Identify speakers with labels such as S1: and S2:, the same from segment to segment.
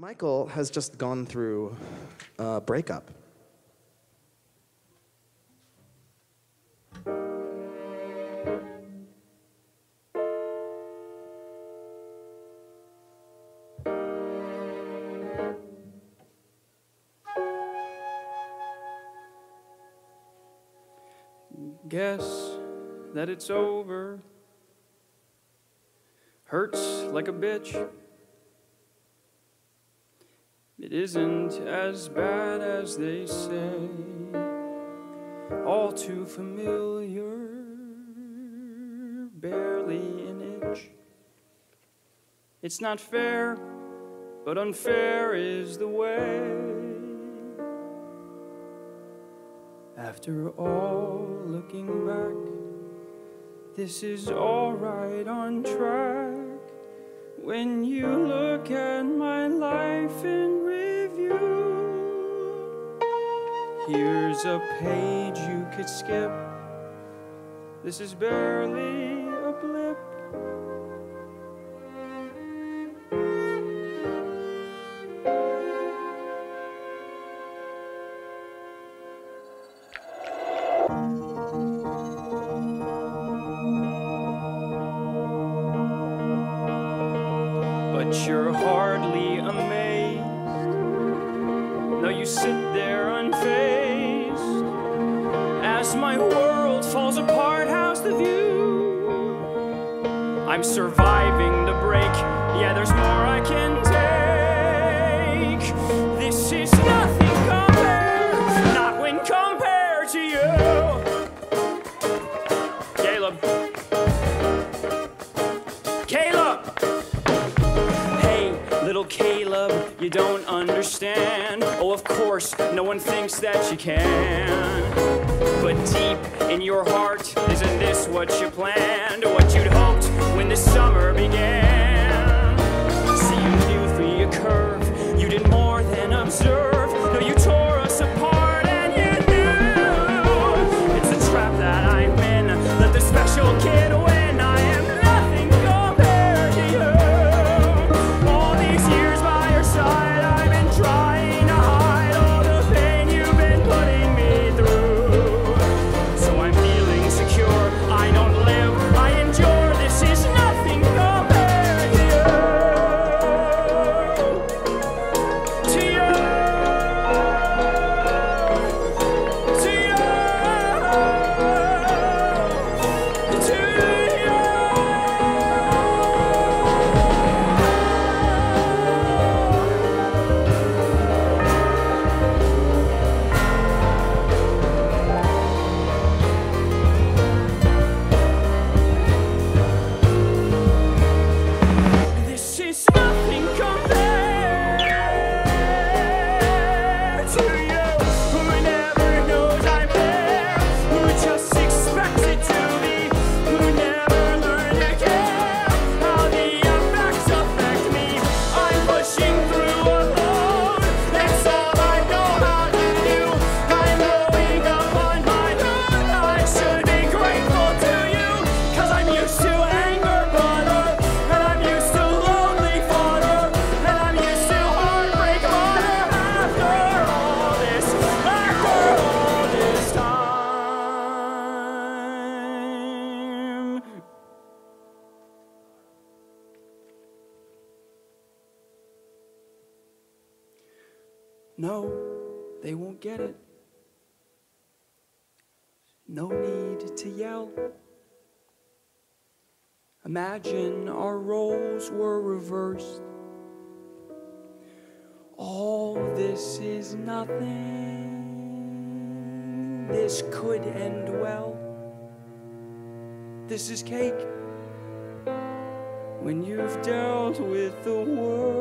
S1: Michael has just gone through a breakup.
S2: Guess that it's over. Hurts like a bitch. It isn't as bad as they say. All too familiar, barely an itch. It's not fair, but unfair is the way. After all, looking back, this is all right on track. When you look at my life in here's a page you could skip. This is barely a blip. but you're hardly amazed. No, you sit there the view? I'm surviving the break. Yeah, there's more I can take. This is nothing compared, not when compared to you. Caleb. Caleb! Hey, little Caleb, you don't understand. Oh, of course, no one thinks that you can. But deep in your heart, isn't this what you planned? Or what you'd hoped when the summer began? No, they won't get it. No need to yell. Imagine our roles were reversed. All this is nothing. This could end well. This is cake. When you've dealt with the worst.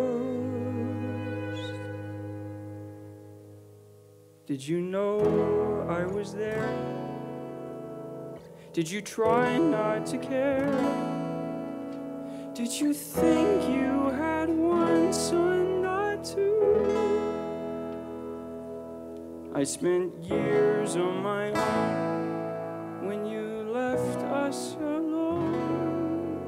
S2: Did you know I was there? Did you try not to care? Did you think you had one son, not two? I spent years on my own when you left us alone.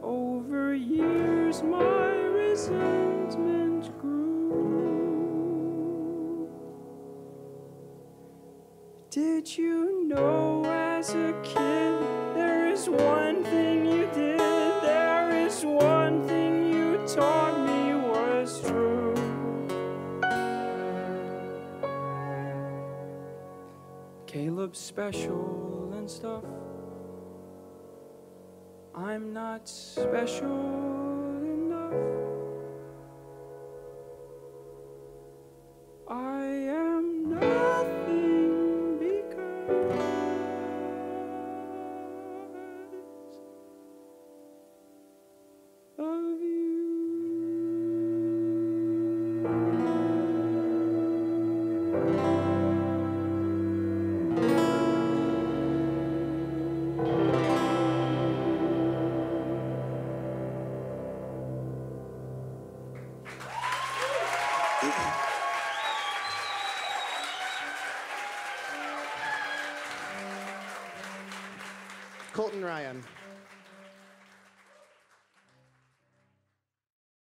S2: Over years, my resentment Did you know as a kid there is one thing you did? There is one thing you taught me was true. Caleb's special and stuff. I'm not special
S1: Colton Ryan.